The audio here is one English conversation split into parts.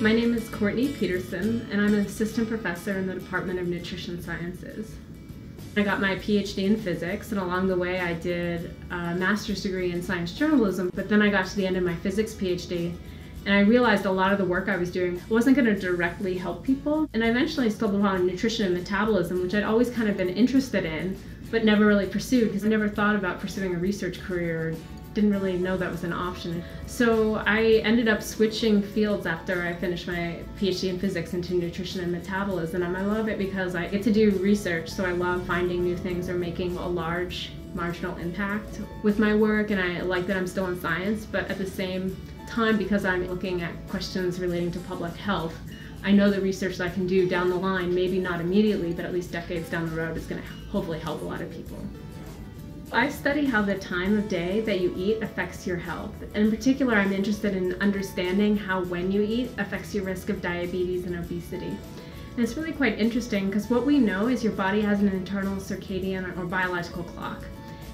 My name is Courtney Peterson, and I'm an assistant professor in the Department of Nutrition Sciences. I got my PhD in physics, and along the way, I did a master's degree in science journalism. But then I got to the end of my physics PhD, and I realized a lot of the work I was doing wasn't going to directly help people. And I eventually stumbled upon nutrition and metabolism, which I'd always kind of been interested in, but never really pursued because I never thought about pursuing a research career didn't really know that was an option. So I ended up switching fields after I finished my PhD in physics into nutrition and metabolism. And I love it because I get to do research, so I love finding new things or making a large marginal impact with my work. And I like that I'm still in science, but at the same time, because I'm looking at questions relating to public health, I know the research that I can do down the line, maybe not immediately, but at least decades down the road, is going to hopefully help a lot of people. I study how the time of day that you eat affects your health. In particular, I'm interested in understanding how when you eat affects your risk of diabetes and obesity. And it's really quite interesting because what we know is your body has an internal circadian or biological clock.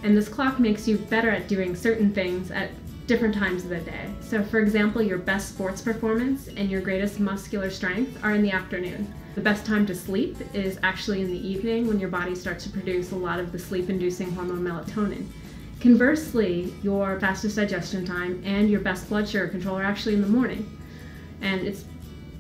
And this clock makes you better at doing certain things at different times of the day. So, for example, your best sports performance and your greatest muscular strength are in the afternoon. The best time to sleep is actually in the evening when your body starts to produce a lot of the sleep inducing hormone melatonin. Conversely, your fastest digestion time and your best blood sugar control are actually in the morning. And it's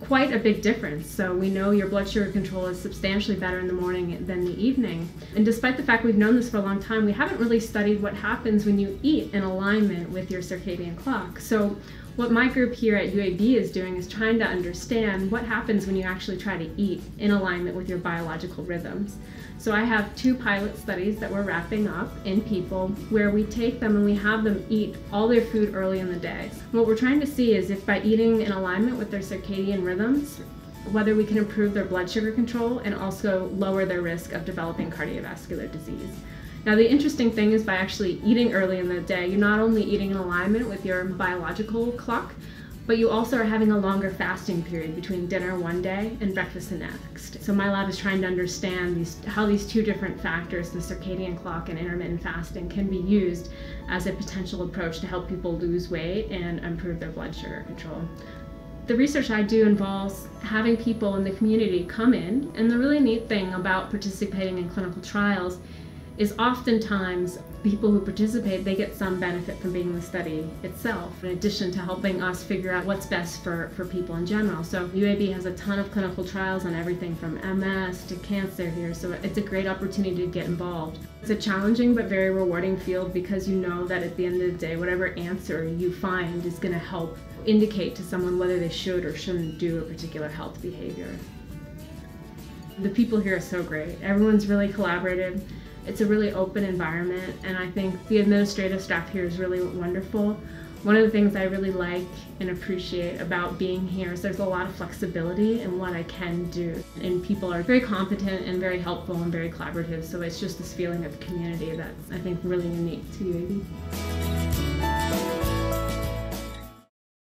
quite a big difference. So we know your blood sugar control is substantially better in the morning than the evening. And despite the fact we've known this for a long time, we haven't really studied what happens when you eat in alignment with your circadian clock. So what my group here at UAB is doing is trying to understand what happens when you actually try to eat in alignment with your biological rhythms. So I have two pilot studies that we're wrapping up in people where we take them and we have them eat all their food early in the day. What we're trying to see is if by eating in alignment with their circadian rhythms, whether we can improve their blood sugar control and also lower their risk of developing cardiovascular disease. Now, the interesting thing is by actually eating early in the day, you're not only eating in alignment with your biological clock, but you also are having a longer fasting period between dinner one day and breakfast the next. So my lab is trying to understand these, how these two different factors, the circadian clock and intermittent fasting, can be used as a potential approach to help people lose weight and improve their blood sugar control. The research I do involves having people in the community come in, and the really neat thing about participating in clinical trials is oftentimes people who participate they get some benefit from being in the study itself in addition to helping us figure out what's best for, for people in general. So uab has a ton of clinical trials on everything from ms to cancer here so it's a great opportunity to get involved. It's a challenging but very rewarding field because you know that at the end of the day whatever answer you find is going to help indicate to someone whether they should or shouldn't do a particular health behavior. The people here are so great. Everyone's really collaborative it's a really open environment, and I think the administrative staff here is really wonderful. One of the things I really like and appreciate about being here is there's a lot of flexibility in what I can do. And people are very competent and very helpful and very collaborative. So it's just this feeling of community that's, I think, really unique to UAB.